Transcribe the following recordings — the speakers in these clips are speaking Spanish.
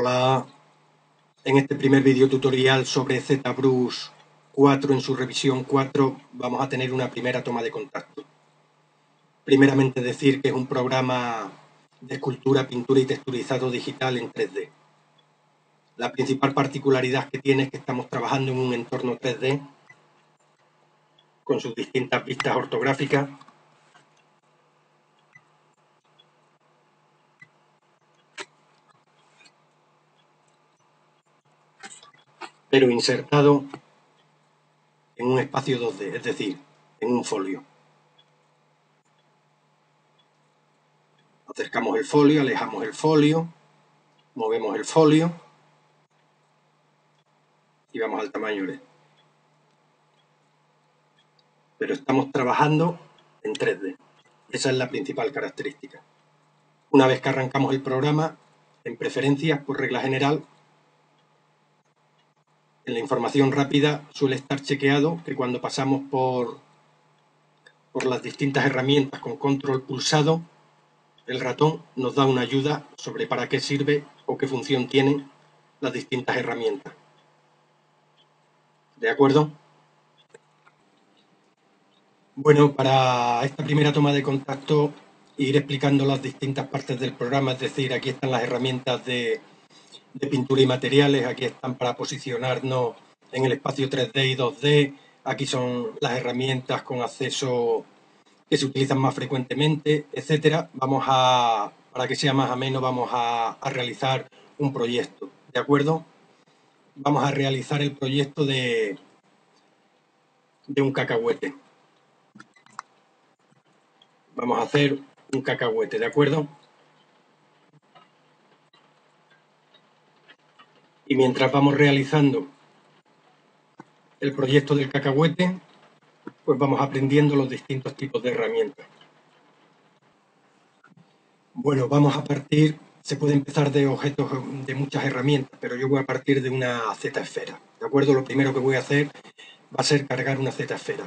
Hola, en este primer video tutorial sobre ZBrush 4 en su revisión 4 vamos a tener una primera toma de contacto. Primeramente decir que es un programa de escultura, pintura y texturizado digital en 3D. La principal particularidad que tiene es que estamos trabajando en un entorno 3D con sus distintas vistas ortográficas pero insertado en un espacio 2D, es decir, en un folio. Acercamos el folio, alejamos el folio, movemos el folio y vamos al tamaño LED. Pero estamos trabajando en 3D. Esa es la principal característica. Una vez que arrancamos el programa, en preferencias, por regla general, en la información rápida suele estar chequeado que cuando pasamos por, por las distintas herramientas con control pulsado, el ratón nos da una ayuda sobre para qué sirve o qué función tienen las distintas herramientas. ¿De acuerdo? Bueno, para esta primera toma de contacto, ir explicando las distintas partes del programa, es decir, aquí están las herramientas de de pintura y materiales, aquí están para posicionarnos en el espacio 3D y 2D, aquí son las herramientas con acceso que se utilizan más frecuentemente, etcétera. Vamos a, para que sea más ameno, vamos a, a realizar un proyecto, ¿de acuerdo? Vamos a realizar el proyecto de, de un cacahuete. Vamos a hacer un cacahuete, ¿de acuerdo? Y mientras vamos realizando el proyecto del cacahuete, pues vamos aprendiendo los distintos tipos de herramientas. Bueno, vamos a partir, se puede empezar de objetos de muchas herramientas, pero yo voy a partir de una Z esfera. ¿De acuerdo? Lo primero que voy a hacer va a ser cargar una Z esfera.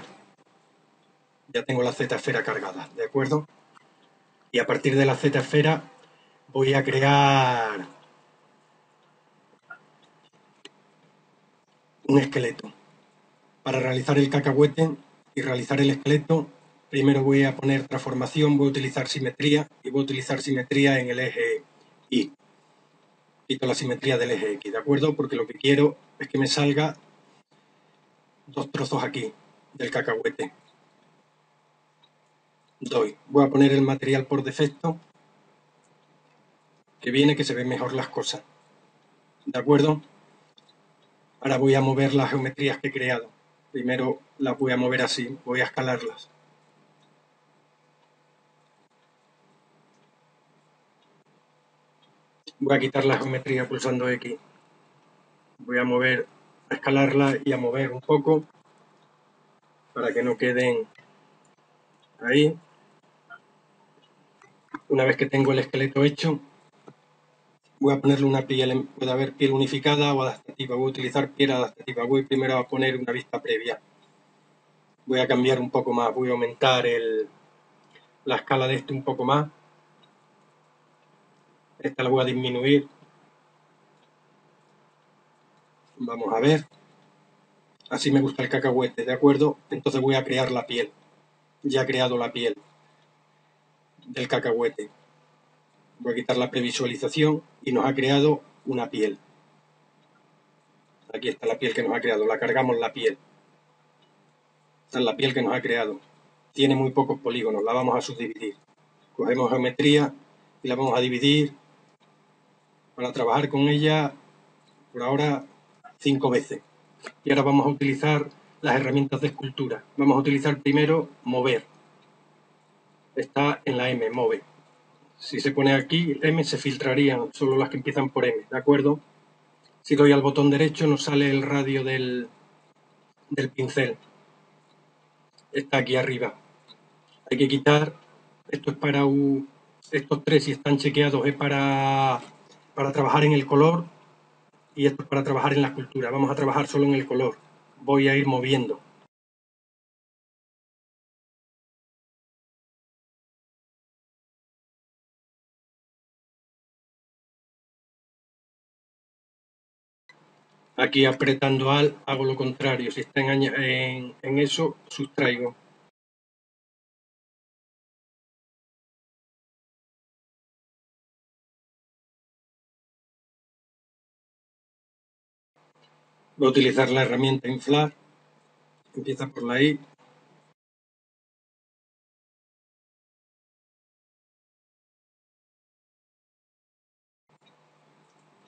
Ya tengo la Z esfera cargada, ¿de acuerdo? Y a partir de la Z esfera voy a crear un esqueleto. Para realizar el cacahuete y realizar el esqueleto, primero voy a poner transformación, voy a utilizar simetría y voy a utilizar simetría en el eje Y. Quito la simetría del eje X, ¿de acuerdo? Porque lo que quiero es que me salga dos trozos aquí del cacahuete. Doy. Voy a poner el material por defecto que viene que se ven mejor las cosas. ¿De acuerdo? Ahora voy a mover las geometrías que he creado. Primero las voy a mover así, voy a escalarlas. Voy a quitar la geometría pulsando X. Voy a mover, a escalarla y a mover un poco para que no queden ahí. Una vez que tengo el esqueleto hecho, voy a ponerle una piel, puede haber piel unificada o adaptativa, voy a utilizar piel adaptativa, voy primero a poner una vista previa. Voy a cambiar un poco más, voy a aumentar el, la escala de este un poco más. Esta la voy a disminuir. Vamos a ver. Así me gusta el cacahuete, ¿de acuerdo? Entonces voy a crear la piel. Ya he creado la piel del cacahuete. Voy a quitar la previsualización y nos ha creado una piel. Aquí está la piel que nos ha creado, la cargamos la piel. Esta es la piel que nos ha creado. Tiene muy pocos polígonos, la vamos a subdividir. Cogemos geometría y la vamos a dividir para trabajar con ella por ahora cinco veces. Y ahora vamos a utilizar las herramientas de escultura. Vamos a utilizar primero mover. Está en la M, move. Si se pone aquí M se filtrarían solo las que empiezan por M, ¿de acuerdo? Si doy al botón derecho nos sale el radio del, del pincel. Está aquí arriba. Hay que quitar, esto es para estos tres si están chequeados es para, para trabajar en el color y esto es para trabajar en la escultura. Vamos a trabajar solo en el color. Voy a ir moviendo. Aquí apretando al hago lo contrario. Si está en, eso, sustraigo. Voy a utilizar la herramienta inflar. Empieza por la I.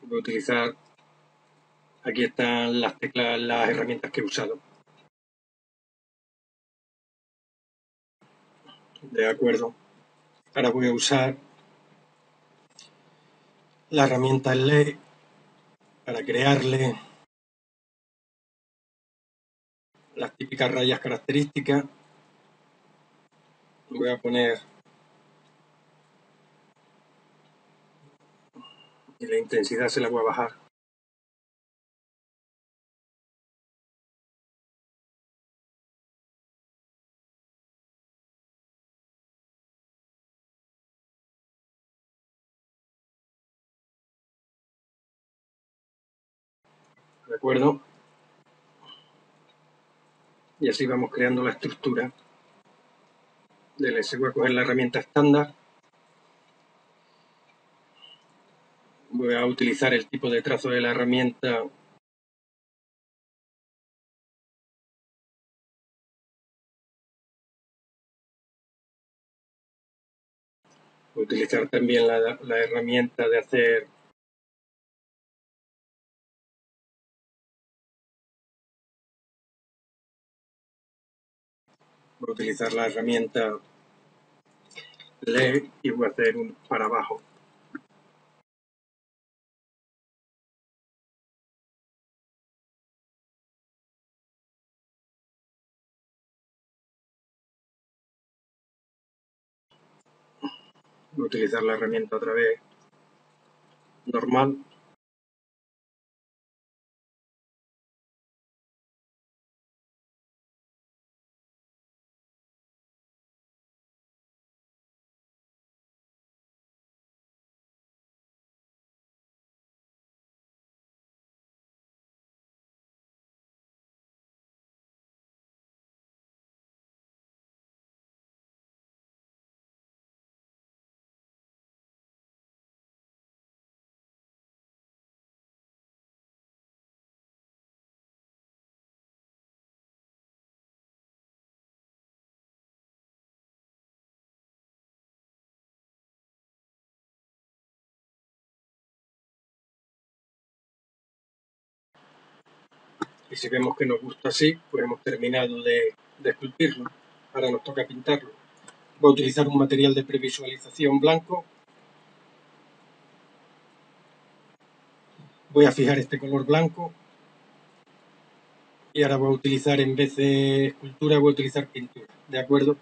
Voy a utilizar, aquí están las teclas, las herramientas que he usado. De acuerdo. Ahora voy a usar la herramienta LED para crearle las típicas rayas características. Voy a poner y la intensidad se la voy a bajar. ¿De acuerdo? y así vamos creando la estructura del S. Voy a coger la herramienta estándar. Voy a utilizar el tipo de trazo de la herramienta Voy a utilizar también la, la herramienta de hacer voy a utilizar la herramienta LED y voy a hacer un para abajo. Voy a utilizar la herramienta otra vez normal y si vemos que nos gusta así, pues hemos terminado de, de esculpirlo. Ahora nos toca pintarlo. Voy a utilizar un material de previsualización blanco. Voy a fijar este color blanco. Y ahora voy a utilizar, en vez de escultura, voy a utilizar pintura. ¿De acuerdo?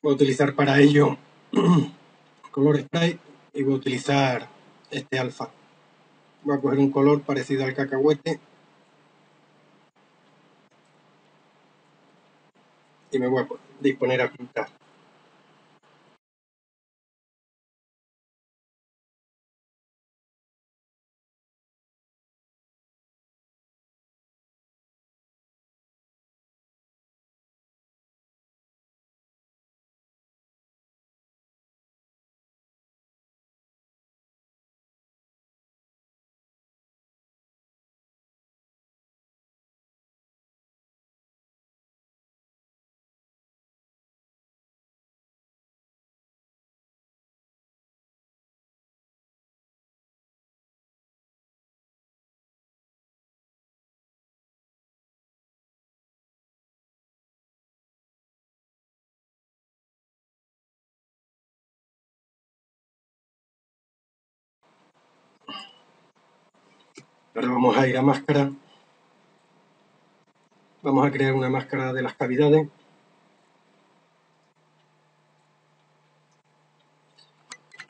Voy a utilizar para ello color spray y voy a utilizar este alfa voy a coger un color parecido al cacahuete y me voy a disponer a pintar. Ahora vamos a ir a máscara. Vamos a crear una máscara de las cavidades.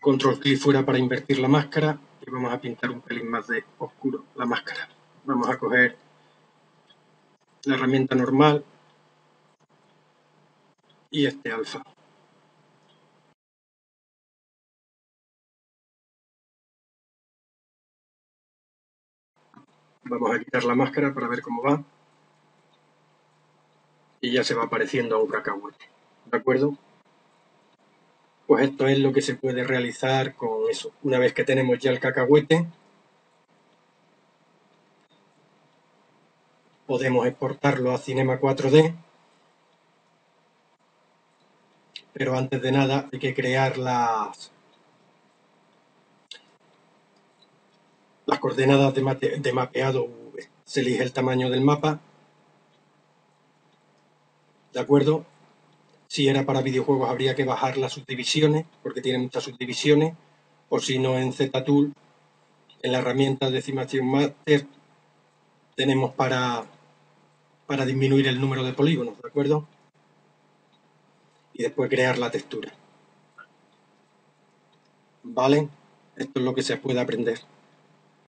Control clic fuera para invertir la máscara y vamos a pintar un pelín más de oscuro la máscara. Vamos a coger la herramienta normal y este alfa. Vamos a quitar la máscara para ver cómo va. Y ya se va apareciendo a un cacahuete. ¿De acuerdo? Pues esto es lo que se puede realizar con eso. Una vez que tenemos ya el cacahuete, podemos exportarlo a Cinema 4D. Pero antes de nada hay que crear las, las coordenadas de, mapeado. Se elige el tamaño del mapa. ¿De acuerdo? Si era para videojuegos habría que bajar las subdivisiones, porque tiene muchas subdivisiones, o si no en ZTool, en la herramienta Decimation Master, tenemos para, para disminuir el número de polígonos, ¿de acuerdo? Y después crear la textura. ¿Vale? Esto es lo que se puede aprender.